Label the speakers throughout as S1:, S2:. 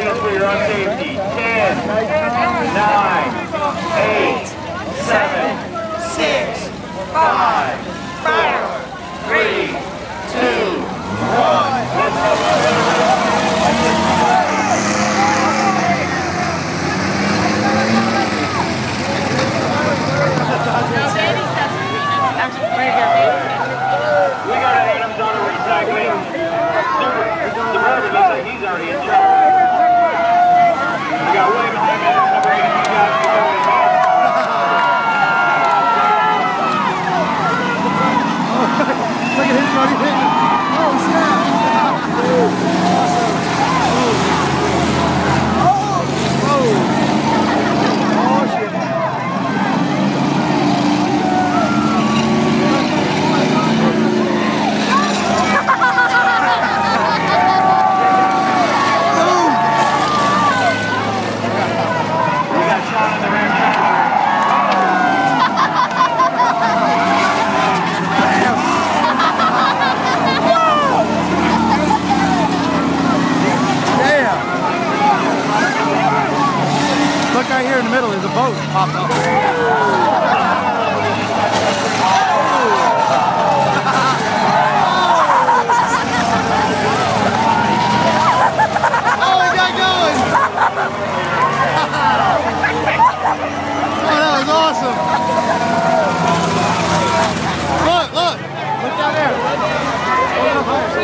S1: seconds
S2: for your own safety. 10, 9, 8, 7, 6, 5, 4, 3, in the
S3: middle, there's a boat popped up. Oh, we got going! Oh, that was awesome! Look, look! Look down there! Look up higher.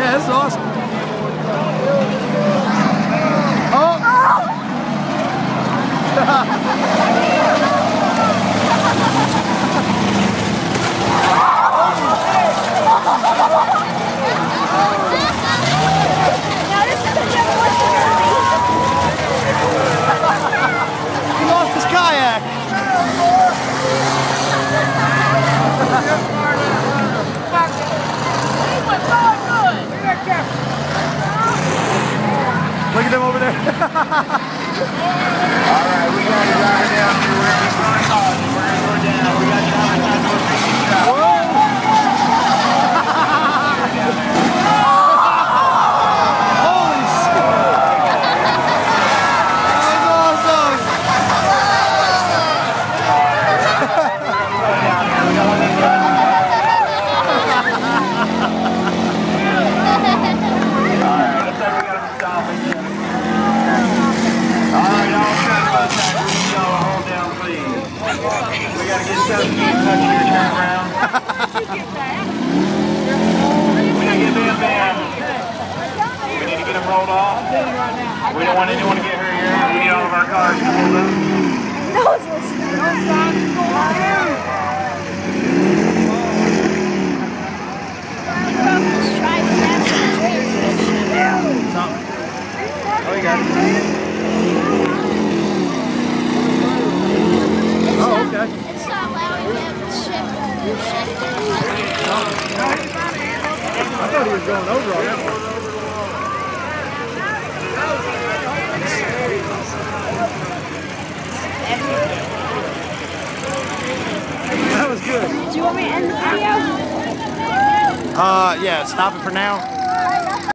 S3: Yeah, this is awesome. Oh! He lost his kayak. Look at them over there.
S2: All right, down. We're going to. We're going to go down. We got driver time for a fishing shop.
S3: Holy shit. That was awesome.
S2: Looks like we got him stopping. All right, all set about that. We need y'all to hold down, please. We got to get seven feet touch here, turn around. We got to get them in. We need to get them rolled off. We don't want anyone to get hurt here. We need all of our cars to hold up.
S3: Oh, you got it. Oh, okay. I thought he was going over already. That was good.
S4: Do you want me to end the video?
S3: Uh, yeah, stop it for now.